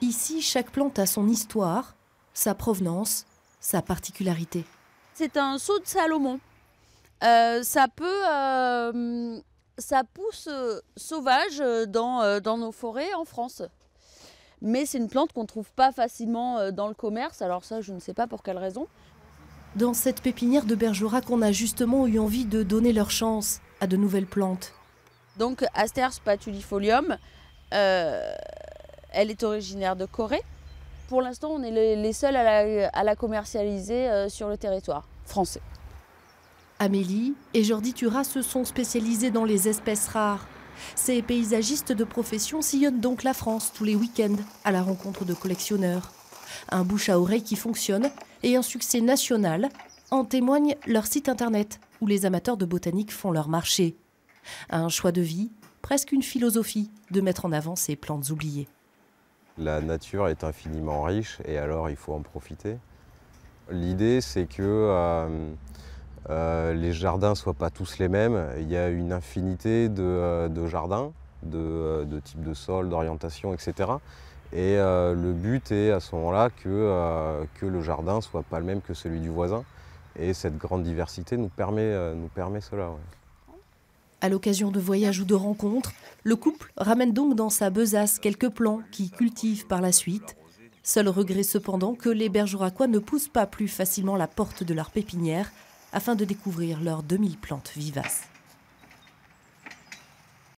Ici, chaque plante a son histoire, sa provenance, sa particularité. C'est un saut de Salomon. Euh, ça peut, euh, ça pousse euh, sauvage dans, dans, nos forêts en France. Mais c'est une plante qu'on ne trouve pas facilement dans le commerce. Alors ça, je ne sais pas pour quelle raison. Dans cette pépinière de Bergerac, on a justement eu envie de donner leur chance à de nouvelles plantes. Donc Aster spatulifolium, elle est originaire de Corée. Pour l'instant, on est les, seuls à la, commercialiser euh, sur le territoire français. Amélie et Jordi Turas se sont spécialisés dans les espèces rares. Ces paysagistes de profession sillonnent donc la France tous les week-ends à la rencontre de collectionneurs. Un bouche à oreille qui fonctionne et un succès national en témoigne leur site internet où les amateurs de botanique font leur marché. Un choix de vie, presque une philosophie de mettre en avant ces plantes oubliées. La nature est infiniment riche et alors il faut en profiter. L'idée c'est que euh, euh, les jardins ne soient pas tous les mêmes. Il y a une infinité de, euh, jardins, de, types de sol, d'orientation, etc. Et le but est à ce moment-là que, que le jardin ne soit pas le même que celui du voisin. Et cette grande diversité nous permet, nous permet cela. À l'occasion de voyages ou de rencontres, le couple ramène donc dans sa besace quelques plants qu'il cultive par la suite. Seul regret cependant que les bergeracois ne poussent pas plus facilement la porte de leur pépinière afin de découvrir leurs demi-plantes vivaces.